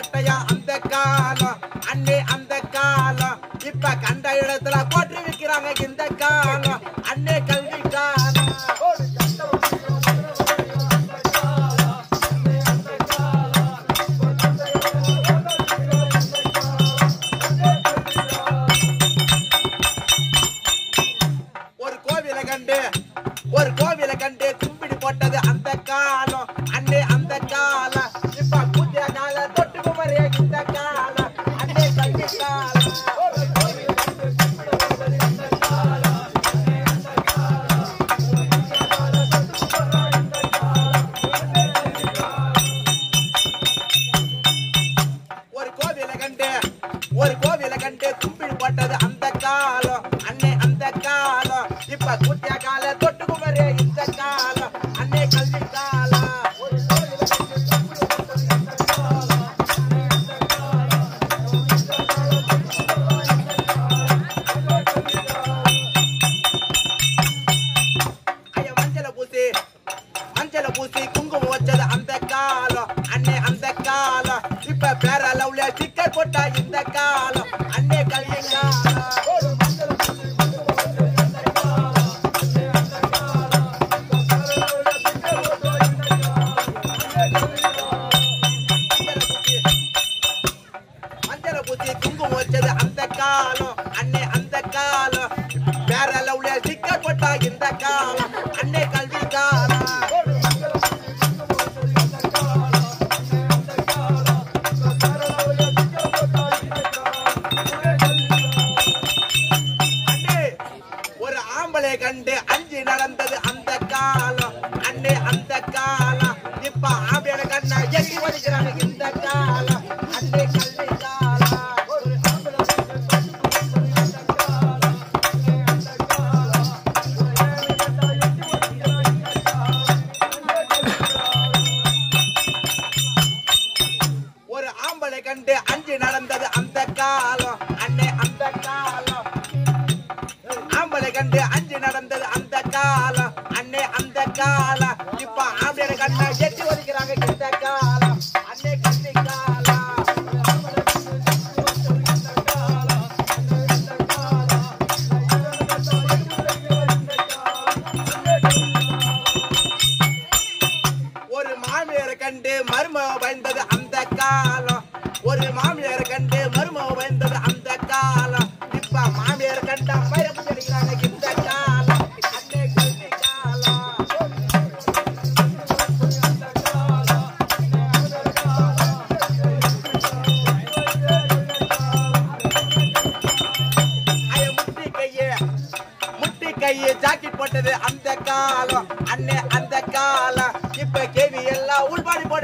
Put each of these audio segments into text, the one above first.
கட்டையா அந்த கால. காலம் அண்ணே கல்வி அந்த காலம் இப்ப ஆம்பியன கண்ணா எட்டி வலிக்கிறாங்க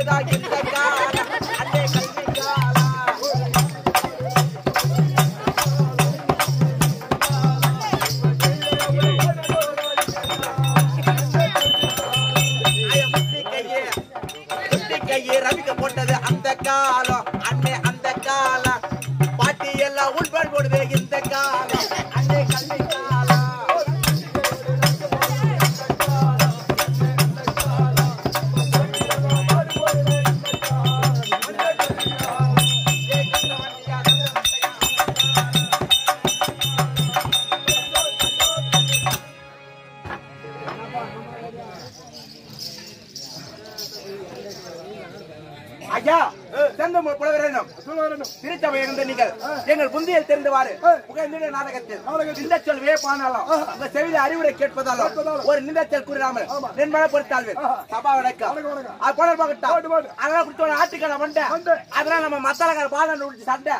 உள்பாடி போடுதா இந்த காலம் அண்ணே ஐயா செந்தமிழ் புலவரேனும் திருச்சபை இருந்த நீங்கள் எங்கள் புந்தியில் தெரிந்தவாறு புகழ்ந்திட நாடகத்தில் இந்த சொல் வேப்பானாலும் உங்க செவில அறிவுரை கேட்பதாலும் ஒரு நிந்தச்சல் கூறாமல் நின்மழை பொறுத்தாள்வேன் சபா வணக்கம். அது போன பார்க்கட்டா அதெல்லாம் குடிச்சோட ஆட்டுக்கடை வண்ட அதெல்லாம் நம்ம மசாலாக்கார பாலம் குடிச்சு சண்டை.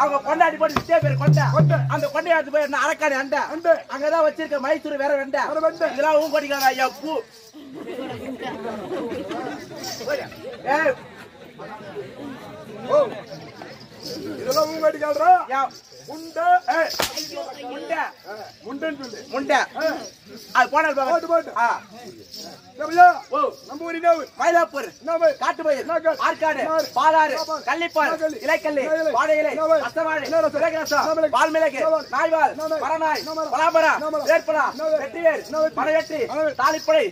அவங்க கொண்டாடி போட்டு விட்டே பேர் கொண்ட. அந்த கொண்டையாட்டு போய் என்ன அரக்காணி அண்டை. அங்கதான் வச்சிருக்க மைசூர் வேற வெண்டை. இதெல்லாம் ஊன் கொடிக்காரா ஐயா பூ. ஏய் இதெல்லாம் உங்க அடிக்காதரா யா முண்டை முண்டை முண்டைன்னு சொல்லு முண்டை அது போன போட்டு, போட்டு. ஆ ஓ நம்ம ஊர் என்ன மயிலாப்பூர் என்ன ஊர் காட்டுமயில் என்ன காடு? ஆற்காடு? பாலாறு பாலாறு. கள்ளிப்பால் கள்ளி. இலைக்கல்லி இலை. வாழை இலை? அசவாழை என்ன ரசம்? விலகரசம் என்ன மிளகு? பால்மிளகு? நாய்வால்? பரநாய் என்ன மரம்? பலாமரம் என்ன மரம்? வேட்பலா என்ன வேர்? வெற்றிவேர் என்ன வெற்றி? மணவெற்றி மணவெற்றி. தாலிப்படை?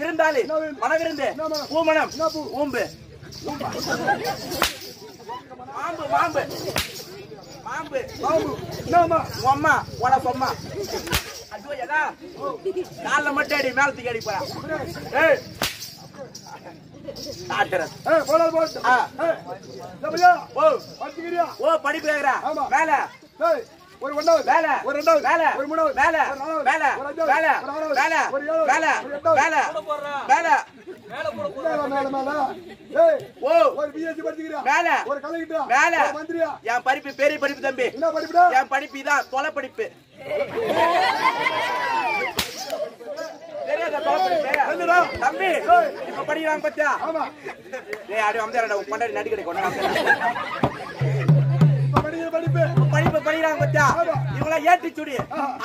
விருந்தாளி என்ன விருந்து? மணவிருந்து என்ன மரம்? பூமணம்? ஊம்பு மாம்பு மாம்பு. மாம்பு பாம்பு என்னம்மா? உன் அம்மா உன சொம்மா ஐயோ எதா காலைல மட்டும் அடி மேல தூக்கி அடி போறா ஏய் ஓ. படிப்பு கேக்குறா. மேல. ஒரு ஒண்ணாவது மேல ஒரு ரெண்டாவது மேல ஒரு மூணாவது மேல ஒரு நாலாவது மேல ஒரு அஞ்சாவது மேல ஒரு ஆறாவது மேல ஒரு ஏழாவது மேல ஒரு மந்திரியா? என் படிப்பு பெரிய படிப்பு தம்பி. என் படிப்பு இதான் தொலை படிப்பு? தம்பி இப்ப படிக்கிறாங்க பத்தியா? ஆமா. ஏய் அடி வந்தாடா உன் கொண்டாடி நடிகரை கொண்டாடி ஏட்டி சுடி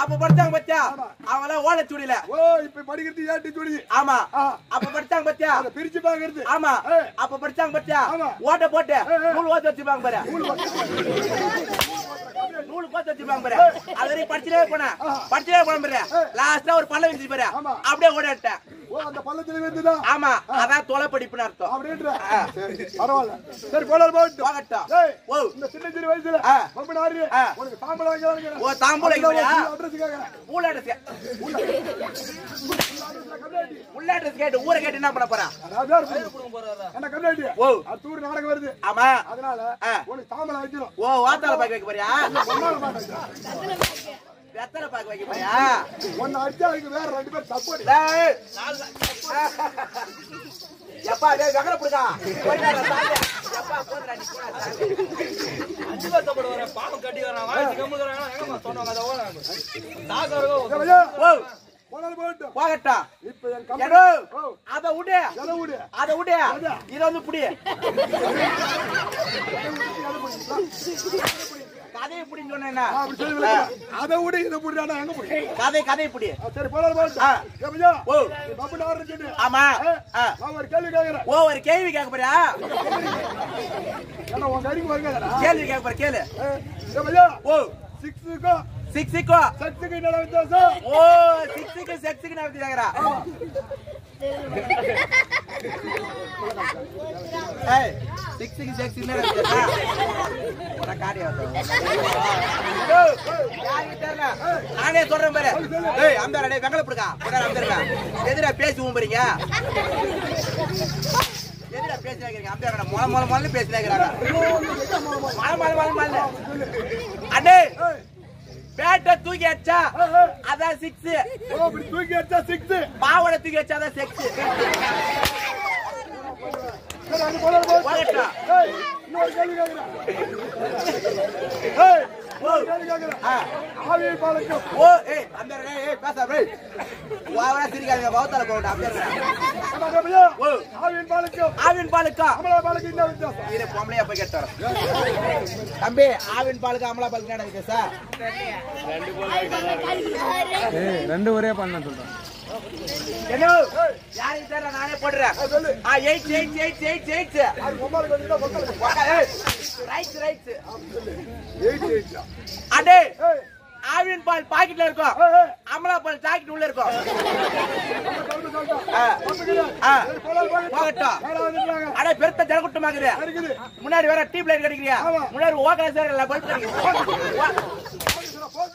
அப்ப படிச்சாங்க பத்தியா? அவங்கள ஓலை சுடில ஓ இப்ப படிக்கிறது ஏட்டி சுடி ஆமா. அப்ப படிச்சாங்க பத்தியா? பிரிச்சு பாக்குறது ஆமா. அப்ப படிச்சாங்க பத்தியா. ஓட்ட போட்டு. நூல் ஓத்த வச்சுப்பாங்க பாரு. நூல் கோத்த வச்சுப்பாங்க பாரு. அது வரைக்கும் படிச்சுட்டே போன படிச்சுட்டே போன பாரு. லாஸ்டா ஒரு பல்ல வச்சு பாரு. அப்படியே ஓடிட்டேன் ஓ அந்த பள்ளத்துல இருந்துதான் ஆமா அதான் தொலை படிப்புன்னு அர்த்தம். அப்படின்ற. சரி பரவாயில்ல. சரி போட்டு போகட்டும். ஓ. இந்த சின்ன சிறு வயசுல. ரொம்ப. உனக்கு தாம்பலம் வாங்கலாம் ஓ தாம்பூலம் வைக்கிறியா? அட்ரஸ் கேக்குறேன். ஊழ அட்ரஸ் உள்ள. அட்ரஸ் கேட்டு ஊரை கேட்டு என்ன பண்ண போறா? என்ன கம்யூனிட்டி ஓ. அத்தூர் நாடகம் வருது. ஆமா. அதனால. உனக்கு தாம்பலம் வைக்கணும். ஓ வாத்தால பாக்க வைக்க போறியா? வெத்தலை பாக்க வைக்க போறியா? ஒன்னு அடிச்சா அதுக்கு வேற ரெண்டு பேர் தப்பு. டேய். எப்பா டேய் வெகல புடுடா எப்பா நீ போடா சாமி ஐயா ஓ. போனாலும் போகட்டும். போகட்டும். இப்ப என் கம்பெனி- எடோ ஓ, அத விடு எதை விடு? அத விடு எதை? இத வந்து புடி. அப்படி சொல்லி விளக்கு. அதை விடு, இதை விடுடான்னா எங்க புடி? கதை கதையை புடி ஆ, சரி, பையா, ஓ பப்புன்னு ஆடுறேன்னு சொன்னியே. ஆமா. நான் ஒரு கேள்வி கேக்குறேன். ஓ ஒரு கேள்வி கேட்க போறியா ஏன்னா, உன் வருகிறதா? கேள்வி கேட்க போற கேளு ஏ, ஓ சிக்ஸுக்கும் சிக்ஸுக்கோ சக்ஸுக்கும் வித்தியாசம்? ஓ சிக்ஸுக்கு நான் கேக்குறா ஏய் சிக்ஸுக்கு செக்ஸுக்கு என்ன வித்தியாசம்? ஓ, யாருக்கு தெரியல? நானே சொல்றேன் பாரு. ஏய் அம்பாரா டேய் வெங்கல புடுக்கா. புடா அம்பாரா. எதிரா பேசுவோம் போறீங்க எதிரா பேசுறாங்க அம்பாரா மொள மொள மொள பேசுறாங்க மழை மழை மழை மழை அண்ணே! ஏய், பேட்டை தூக்கி அடிச்சா அதான் சிக்ஸ் தூக்கி அடிச்சா six. பாவடை தூக்கி அடிச்சா அதான் செக்ஸ் இன்னொரு கேள்வி கேக்குறேன். ஓ ஏய் அந்த ஏய் பேச ஏய் வாவரா சிரிக்காதீங்க பௌத்தால போடா அப்படியே ஓ ஆவின் பாலக்கும் ஆவின் பாலுக்கா அமலா என்ன வித்தியாசம் இது பொம்பளையா போய் கேட்டு தம்பி ஆவின் பாலுக்கு அமலா பாலுக்கு என்ன வித்தியாசம் ஏய். ரெண்டு ஒரே பண்ண சொல்றேன் என்ன நானே போடுறேன் சொல்லு ஆ eight eight eight eight eight அது பொம்மாளுக்கு வந்துட்டா ரைட் ரைட். அடே ஆவின் பால் பாக்கெட்ல இருக்கும் அமலா பால் ஜாக்கெட் உள்ள இருக்கும்? அட பெருத்த ஜனக்கூட்டமாக்குது இருக்குது. முன்னாடி வேற டியூப் லைட் கிடைக்கிறியா. முன்னாடி ஓகே சார் பல்ப் கிடைக்கிறீங்க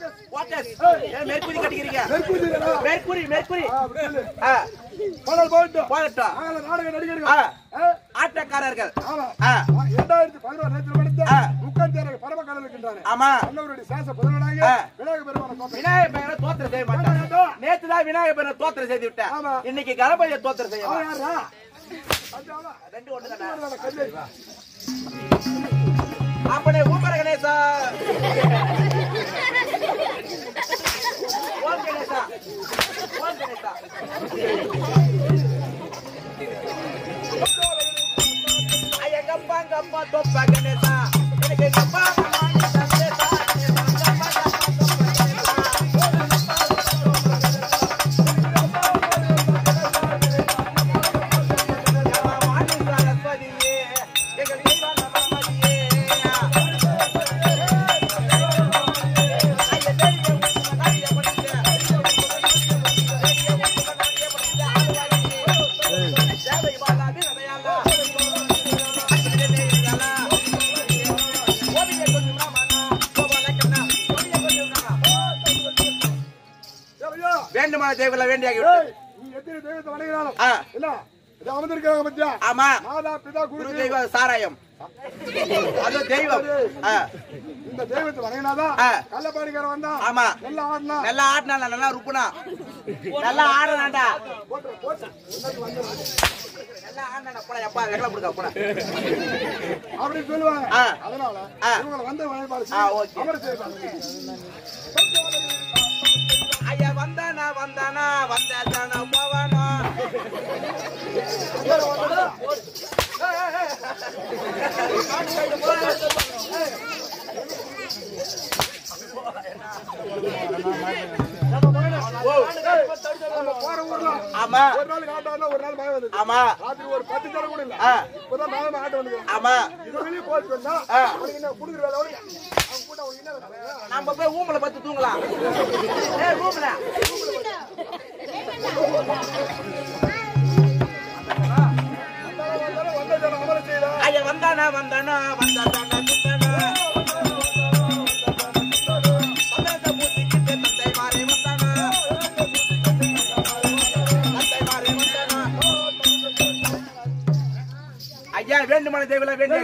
ஓகே மெர்க்குரி கட்டிக்கிறீங்க. சொல்லு. ஆ, போனாலும் போகட்டும். போகட்டும் நாடக நடிகர்கள். ஆட்டக்காரர்கள். இரண்டாயிரத்தி பதினோரு தேரர் பரமக்கடல் இருக்கின்றானே. ஆமா. அண்ணவருடைய சேச புதல்வனாகிய ஆ. விநாயக பெருமானை. விநாயகர் பெயரை தோத்திரம் செய்ய மாட்டான். நேத்து தான் விநாயகர் பெயரை தோத்திரம் செய்து விட்டேன். இன்னைக்கு கணபதியை தோத்திரம் செய்ய? ரெண்டு ஒண்ணு தானே. அப்பனே கணேசா ஓம் கணேசா ஓம் கணேசா ஐயா கப்பா கப்பா தொப்பா தெய்வம் சாராயம். அது தெய்வம். இந்த தெய்வத்தை வணங்கினாதான். கள்ளப்பாடிக்கார வந்தா ஆமா. நல்லா ஆடினா. நல்லா ஆடினா நல்லா ருப்புனா. நல்லா போட்டு நல்லா ஆடினா போல எப்பா போல அப்படின்னு சொல்லுவாங்க. அதனால. இவங்களை வந்து வழிபாடு ஐயா வந்தானா வந்தானா வந்தானா போவானா. ஆமா. ஒரு நாள் ஆட்டானா ஒரு நாள் மழை வந்தது ஆமா. ராத்திரி ஒரு பத்து தரம் கூட இல்ல ஆ. மழை வந்து ஆமா. இது வெளியே போயிட்டு வந்தா ஆ. அவனுக்கு என்ன குடுக்குற வேலை அவன் கூட அவனுக்கு என்ன நம்ம போய் ஊம்பல. பத்து தூங்கலாம் ரூம்ல வந்தன வந்தன வந்தானா மலை தேவில வேண்டிய.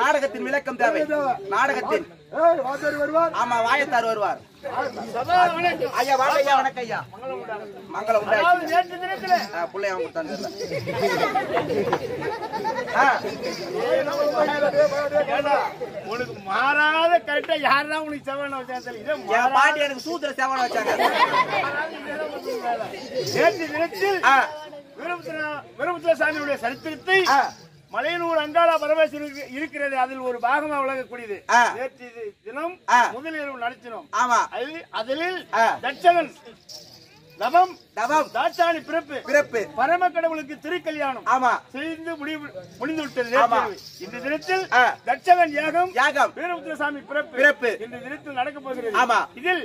நாடகத்தின் விளக்கம் தேவை. நாடகத்தின் ஏய், வாத்தியார் வருவார். ஆமா வாயத்தார் வருவார். ஐயா வாங்க ஐயா வணக்கம் ஐயா. மங்களம் உண்டாச்சு கொடுத்தாங்க உனக்கு மாறாத கரெக்டா யாரா உனக்கு செவன வச்சாங்க என் பாட்டி எனக்கு சூத்திர சேவனம் வச்சாங்க. நேற்று தினத்தில் வீரபுத்திர வீரபுத்திர சாமியுடைய சரித்திரத்தை மலையனூர் அங்காளா பரமேஸ்வரர் இருக்கிறது அதில் ஒரு பாகமா விளங்கக்கூடியது. நேற்று தினம் ஆ. முதல் இரவு நடத்தினோம் ஆமா அதில். தட்சகன் தவம் தவம் தாட்சாணி பிறப்பு பிறப்பு பரம கடவுளுக்கு திருக்கல்யாணம் ஆமா செய்து முடிவு முடிந்து விட்டது ஆமா. இந்த தினத்தில். தட்சகன் யாகம் யாகம் வீரபுத்திர சாமி பிறப்பு பிறப்பு. இந்த தினத்தில் நடக்க போகிறது ஆமா. இதில்.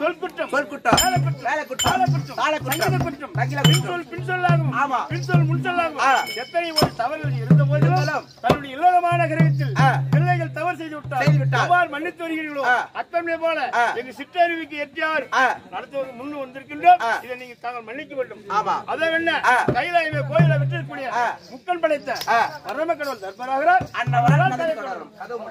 சொல்குற்றம் சொல்குற்றம் மேலக்குற்றம், மேலக்குற்றம் தாளக்குற்றம், தாளக்குற்றம் சங்கடக்குற்றம், தங்கில பின் குற்றம் சொல் பின் சொல்லாகும் ஆமா. பின் சொல் முன் சொல்லாகும் ஆ. எத்தனை ஒரு தவறுகள் இருந்த போதிலும் தன்னுடைய இல்லறமான கிரகத்தில். பிள்ளைகள் தவறு செய்து விட்டார் செய்து விட்டார். மன்னித்து வருகிறீர்களோ. அத்தமே போல. எங்க சிற்றறிவுக்கு எட்டியார். நடத்துவது முன் வந்திருக்கின்றோம். இதை நீங்க தாங்கள் மன்னிக்க வேண்டும் ஆமா. அதை என்ன. கைலாயமே கோயிலை விட்டிருக்கக்கூடிய ஆ. முக்கன் படைத்த ஆ. பரம கடவுள் தர்பராகிறார் தொடரும் கதவு.